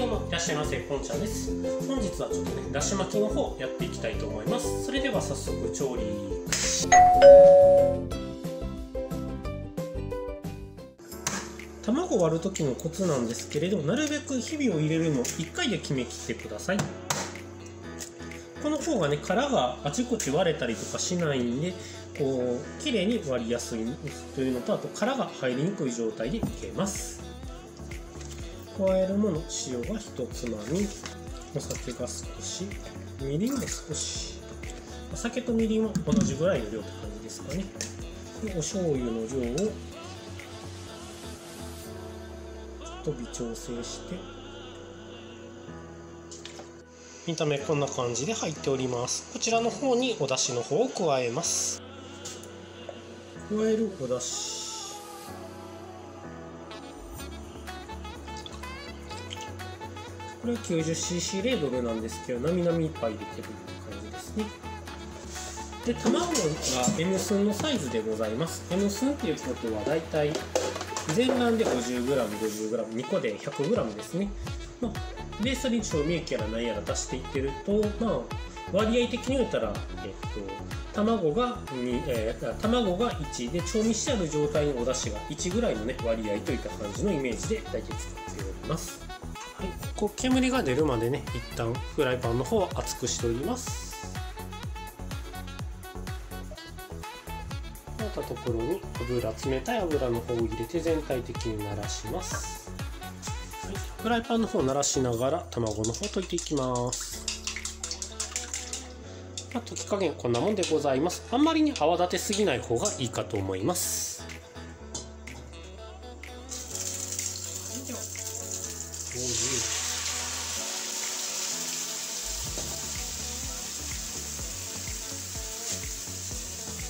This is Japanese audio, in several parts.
どうもいらっしゃいませ。ポンちゃんです。本日はちょっとねだし巻きの方やっていきたいと思います。それでは早速調理。卵割る時のコツなんですけれどなるべくひびを入れるのを1回で決めきってください。この方がね殻があちこち割れたりとかしないんでこう綺麗に割りやすいというのとあと殻が入りにくい状態でいけます。加えるもの塩が1つまみ。お酒が少しみりんも少し。お酒とみりんは同じぐらいの量って感じですかね。でお醤油の量をちょっと微調整して。見た目こんな感じで入っております。こちらの方にお出汁の方を加えます。加えるお出汁。これは 90cc レードルなんですけどなみなみ1杯入れてる感じですね。で卵が M 寸のサイズでございます。M 寸っていうことはだいたい全卵で 50g50g2 個で 100g ですね、まあ、ベースに調味液やら何やら出していってるとまあ割合的に言ったら、えっと、卵が2、えー、卵が1で調味してある状態のお出汁が1ぐらいのね割合といった感じのイメージで大体作っております、こう煙が出るまでね一旦フライパンの方は熱くしております。なったところに油冷たい油の方を入れて全体的にならします、はい、フライパンの方を慣らしながら卵の方溶いていきます。まあ、溶き加減こんなもんでございます。あんまりに泡立てすぎない方がいいかと思います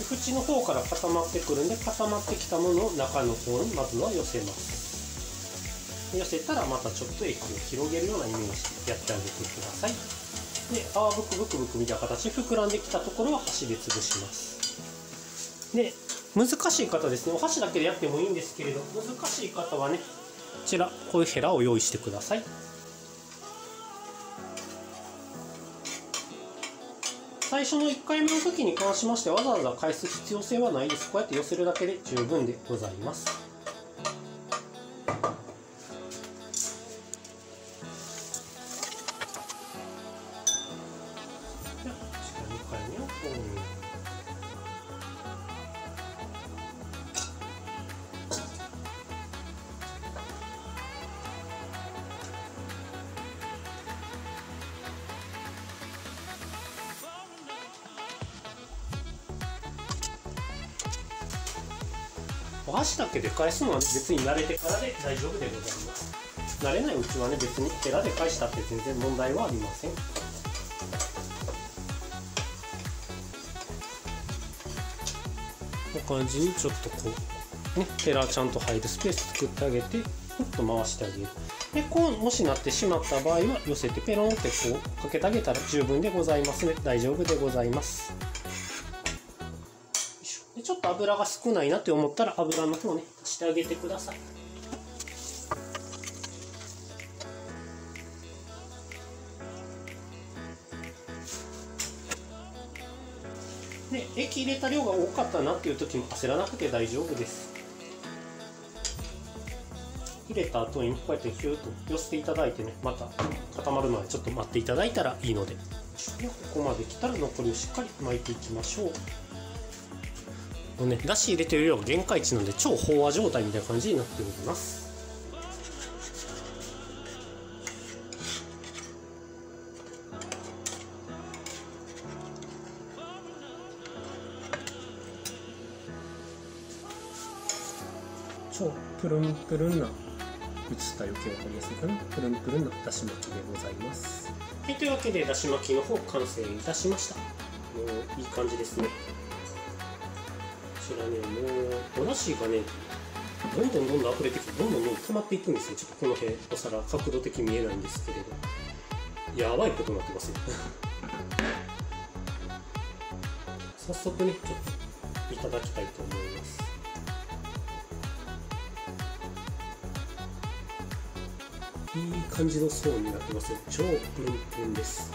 縁の方から固まってくるんで固まってきたものを中の方にまずは寄せます。寄せたらまたちょっと液を広げるようなイメージでやってあげてください。で泡ブクブクブクみたいな形膨らんできたところは箸で潰します。で難しい方ですね。お箸だけでやってもいいんですけれど難しい方はねこちらこういうヘラを用意してください。最初の1回目の時に関しましてわざわざ返す必要性はないです。こうやって寄せるだけで十分でございます。お箸だけで返すのは別に慣れてからで大丈夫でございます。慣れないうちはね別にヘラで返したって全然問題はありません。こんな感じにちょっとこうねヘラちゃんと入るスペース作ってあげてふっと回してあげる。でこうもしなってしまった場合は寄せてペロンってこうかけてあげたら十分でございますね。大丈夫でございます。ちょっと油が少ないなって思ったら油の方ね足してあげてください。で液入れた量が多かったなっていう時も焦らなくて大丈夫です。入れた後にこうやってヒューと寄せていただいてねまた固まるまでちょっと待っていただいたらいいので。でここまで来たら残りをしっかり巻いていきましょう。もうねだし入れてる量が限界値なので超飽和状態みたいな感じになっております。超プルンプルンな映った余計わかりやすいかなプルンプルンなだし巻きでございます。はいというわけでだし巻きの方完成いたしました。もういい感じですねちらねもうおだしがねどんどんどんどん溢れてきてどんどんどん溜まっていくんですよ。ちょっとこの辺お皿角度的に見えないんですけれど。やばいことになってますよ。早速ねちょっといただきたいと思います。いい感じの層になってますよ。超プンプンです。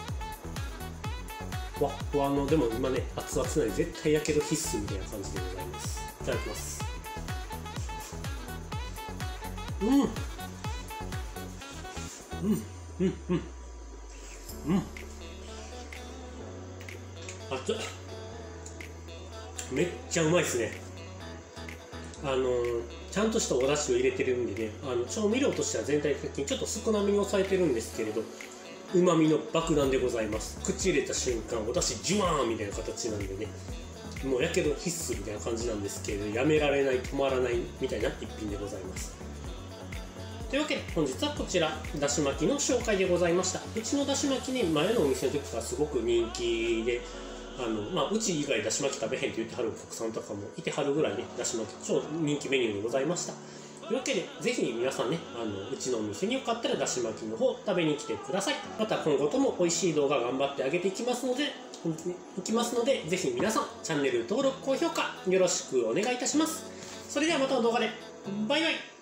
わふわのでも今ね熱々なんで絶対やけど必須みたいな感じでございます。いただきます。うん。うん。うん。うん。うん熱っめっちゃうまいっすね。あのー、ちゃんとしたお出汁を入れてるんでねあの調味料としては全体的にちょっと少なめに抑えてるんですけれどうまみの爆弾でございます。口入れた瞬間お出汁ジュワーンみたいな形なんでね。もうやけど必須みたいな感じなんですけれどやめられない止まらないみたいな一品でございます。というわけで本日はこちらだし巻きの紹介でございました。うちのだし巻きね前のお店の時からすごく人気であのまあ、うち以外だし巻き食べへんって言ってはるお客さんとかもいてはるぐらいねだし巻き超人気メニューでございました。というわけでぜひ皆さんねあのうちのお店によかったらだし巻きの方食べに来てください。また今後とも美味しい動画頑張ってあげていきますのでいきますのでぜひ皆さんチャンネル登録高評価よろしくお願いいたします。それではまたの動画で。バイバイ。